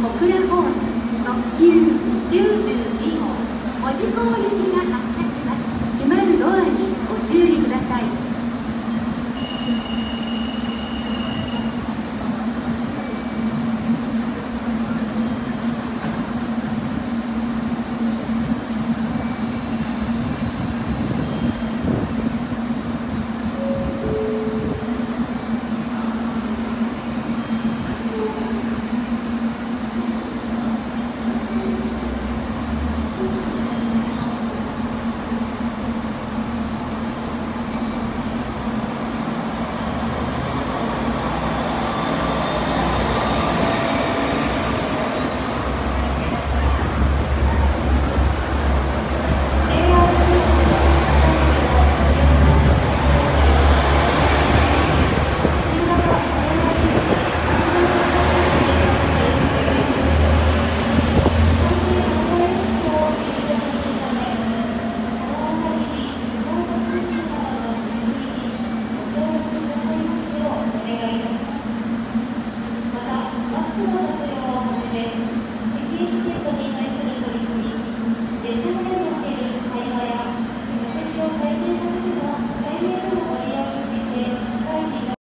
国レホールの U19